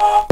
Oh!